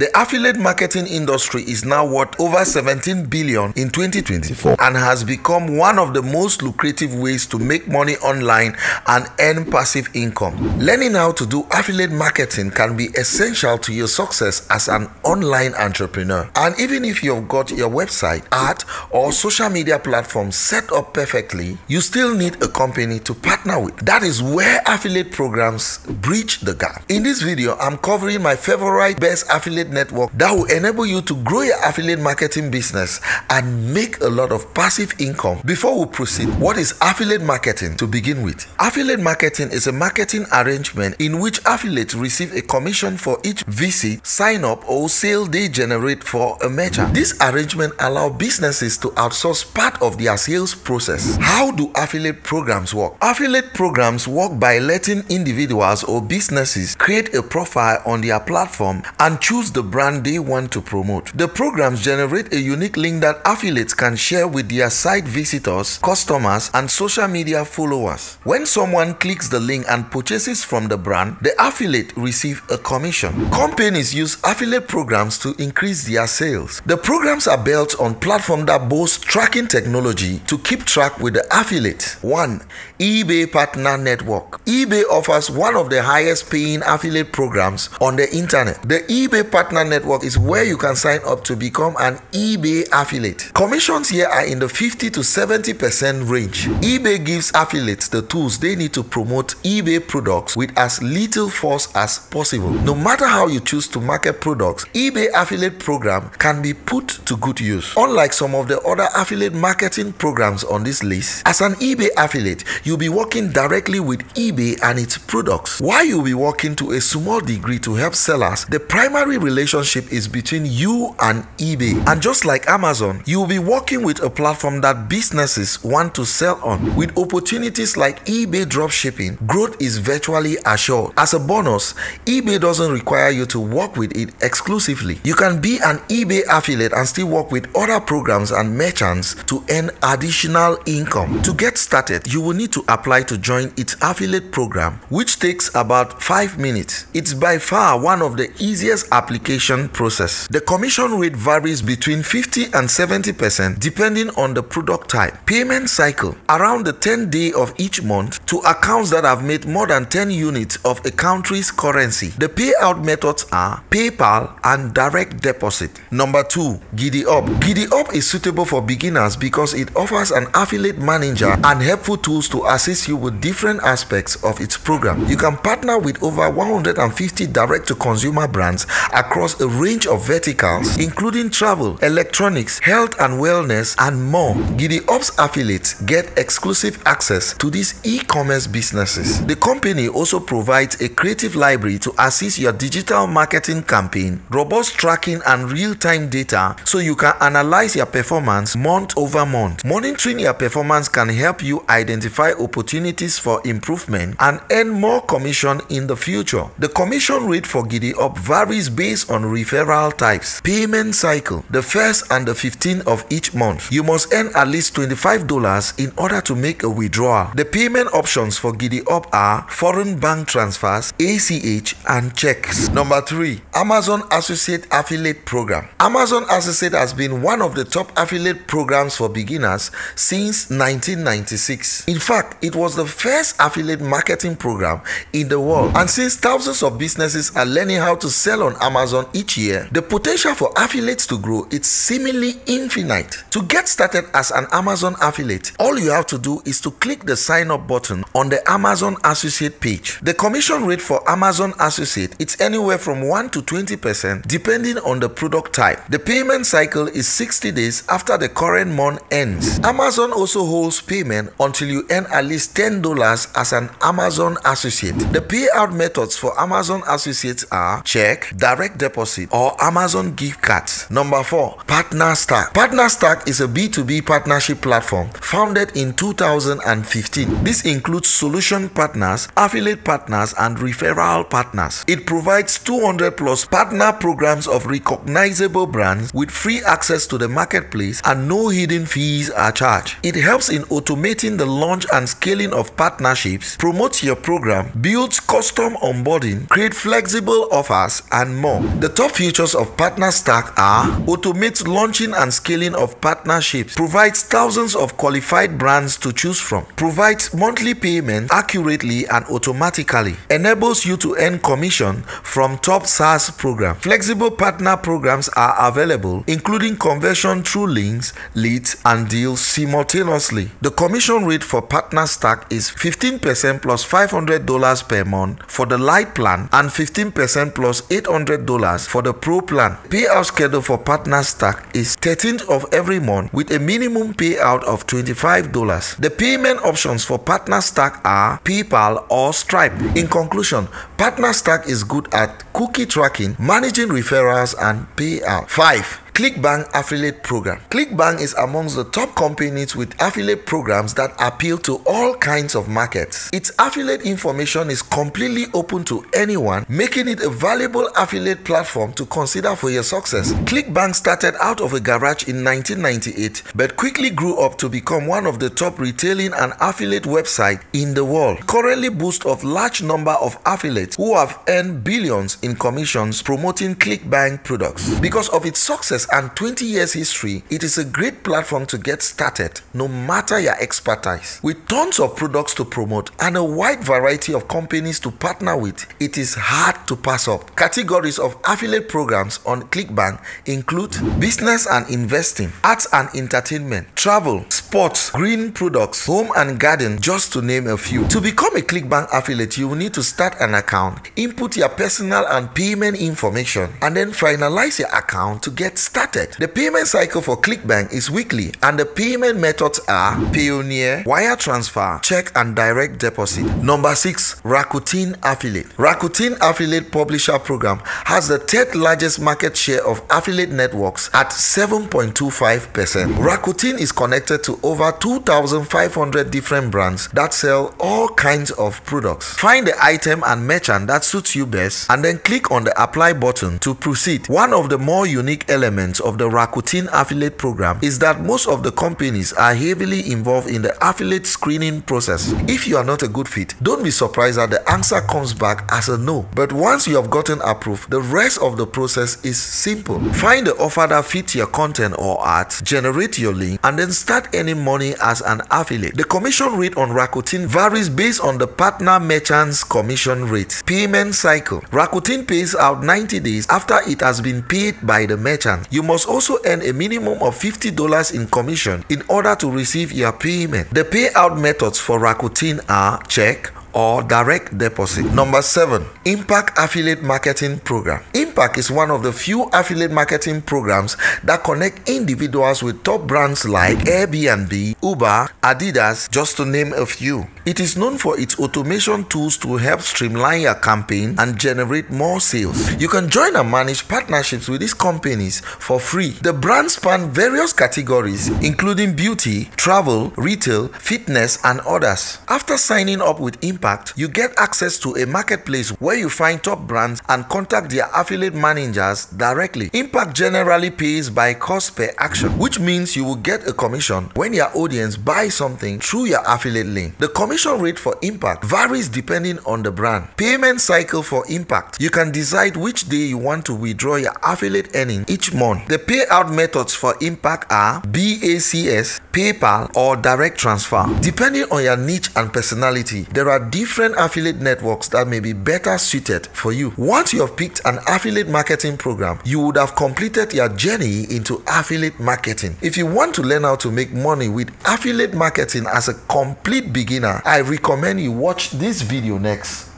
The affiliate marketing industry is now worth over 17 billion in 2024 and has become one of the most lucrative ways to make money online and earn passive income. Learning how to do affiliate marketing can be essential to your success as an online entrepreneur. And even if you've got your website, art, or social media platform set up perfectly, you still need a company to partner with. That is where affiliate programs bridge the gap. In this video, I'm covering my favorite best affiliate network that will enable you to grow your affiliate marketing business and make a lot of passive income. Before we proceed, what is affiliate marketing to begin with? Affiliate marketing is a marketing arrangement in which affiliates receive a commission for each visit, sign up, or sale they generate for a merchant. This arrangement allows businesses to outsource part of their sales process. How do affiliate programs work? Affiliate programs work by letting individuals or businesses create a profile on their platform and choose the brand they want to promote. The programs generate a unique link that affiliates can share with their site visitors, customers, and social media followers. When someone clicks the link and purchases from the brand, the affiliate receives a commission. Companies use affiliate programs to increase their sales. The programs are built on platforms that boast tracking technology to keep track with the affiliate. 1. eBay Partner Network. eBay offers one of the highest paying affiliate programs on the internet. The eBay Partner Network is where you can sign up to become an eBay affiliate. Commissions here are in the 50 to 70% range. eBay gives affiliates the tools they need to promote eBay products with as little force as possible. No matter how you choose to market products, eBay affiliate program can be put to good use. Unlike some of the other affiliate marketing programs on this list, as an eBay affiliate, you'll be working directly with eBay and its products. While you'll be working to a small degree to help sellers, the primary relationship is between you and eBay. And just like Amazon, you'll be working with a platform that businesses want to sell on. With opportunities like eBay dropshipping, growth is virtually assured. As a bonus, eBay doesn't require you to work with it exclusively. You can be an eBay affiliate and still work with other programs and merchants to earn additional income. To get started, you will need to apply to join its affiliate program, which takes about 5 minutes. It's by far one of the easiest application process. The commission rate varies between 50 and 70% depending on the product type. Payment cycle around the 10th day of each month to accounts that have made more than 10 units of a country's currency. The payout methods are PayPal and direct deposit. Number 2, Giddy Up. Giddy Up is suitable for beginners because it offers an affiliate manager and helpful tools to assist you with different aspects of its program. You can partner with over 150 direct to consumer brands across a range of verticals, including travel, electronics, health and wellness, and more. Giddy Up's affiliates get exclusive access to these e commerce businesses. The company also provides a creative library to assist your digital marketing campaign, robust tracking, and real time data so you can analyze your performance month over month. Monitoring your performance can help you identify opportunities for improvement and earn more commission in the future. The commission rate for Giddy Up varies based on referral types. Payment cycle the first and the 15th of each month. You must earn at least $25 in order to make a withdrawal. The payment options for Giddy Up are foreign bank transfers, ACH, and checks. Number 3. Amazon Associate Affiliate Program. Amazon Associate has been one of the top affiliate programs for beginners since 1996. In fact, it was the first affiliate marketing program in the world. And since thousands of businesses are learning how to sell on Amazon each year, the potential for affiliates to grow is seemingly infinite. To get started as an Amazon affiliate, all you have to do is to click the sign up button on the Amazon Associate page. The commission rate for Amazon Associate is anywhere from 1 to 20% depending on the product type. The payment cycle is 60 days after the current month ends. Amazon also holds payment until you earn at least $10 as an Amazon Associate. The payout methods for Amazon Associates are check, direct deposit, or Amazon gift cards. Number 4. Partner Stack. Partner Stack is a B2B partnership platform founded in 2015. This includes solution partners, affiliate partners, and referral partners. It provides 200 plus partner programs of recognizable brands with free access to the marketplace and no hidden fees are charged. It helps in automating the launch and scaling of partnerships, promotes your program, builds custom onboarding, create flexible offers, and more. The top features of Partner Stack are automates launching and scaling of partnerships, provides thousands of qualified brands to choose from, provides monthly payment accurately and automatically, enables you to earn commission from top SaaS program. Flexible partner programs are available, including conversion through links, leads, and deals simultaneously. The commission rate for Partner Stack is 15% plus $500 per month for the light plan and 15% plus $800 for the pro plan. Payout schedule for Partner Stack is 13th of every month with a minimum payout of $25. The payment options for Partner Stack are PayPal or Stripe. In conclusion, Partner Stack is good at cookie tracking, managing referrals, and payout. 5. ClickBank Affiliate Program. ClickBank is amongst the top companies with affiliate programs that appeal to all kinds of markets. Its affiliate information is completely open to anyone, making it a valuable affiliate platform to consider for your success. ClickBank started out of a garage in 1998 but quickly grew up to become one of the top retailing and affiliate websites in the world. Currently boasts of large number of affiliates who have earned billions in commissions promoting ClickBank products. Because of its success and 20 years history, it is a great platform to get started no matter your expertise. With tons of products to promote and a wide variety of companies to partner with, it is hard to pass up. Categories of affiliate programs on ClickBank include business and investing, arts and entertainment, travel, sports, green products, home and garden, just to name a few. To become a ClickBank affiliate, you will need to start an account, input your personal and payment information, and then finalize your account to get started. The payment cycle for ClickBank is weekly, and the payment methods are Payoneer, wire transfer, check, and direct deposit. Number six, Rakuten Affiliate. Rakuten Affiliate Publisher Program has the third largest market share of affiliate networks at 7.25%. Rakuten is connected to over 2,500 different brands that sell all kinds of products. Find the item and merchant that suits you best and then click on the apply button to proceed. One of the more unique elements of the Rakuten affiliate program is that most of the companies are heavily involved in the affiliate screening process. If you are not a good fit, don't be surprised that the answer comes back as a no. But once you have gotten approved, the rest of the process is simple. Find the offer that fits your content or art, generate your link, and then start earning money as an affiliate. The commission rate on Rakuten varies based on the partner merchant's commission rate. Payment cycle Rakuten pays out 90 days after it has been paid by the merchant. You must also earn a minimum of $50 in commission in order to receive your payment. The payout methods for Rakuten are check, or direct deposit. Number seven, Impact Affiliate Marketing Program. Impact is one of the few affiliate marketing programs that connect individuals with top brands like Airbnb, Uber, Adidas, just to name a few. It is known for its automation tools to help streamline your campaign and generate more sales. You can join and manage partnerships with these companies for free. The brands span various categories, including beauty, travel, retail, fitness, and others. After signing up with Impact, you get access to a marketplace where you find top brands and contact their affiliate managers directly. Impact generally pays by cost per action, which means you will get a commission when your audience buys something through your affiliate link. The commission rate for Impact varies depending on the brand. Payment cycle for Impact. You can decide which day you want to withdraw your affiliate earnings each month. The payout methods for Impact are BACS, PayPal, or direct transfer. Depending on your niche and personality, there are different affiliate networks that may be better suited for you. Once you have picked an affiliate marketing program, you would have completed your journey into affiliate marketing. If you want to learn how to make money with affiliate marketing as a complete beginner, I recommend you watch this video next.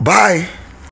Bye.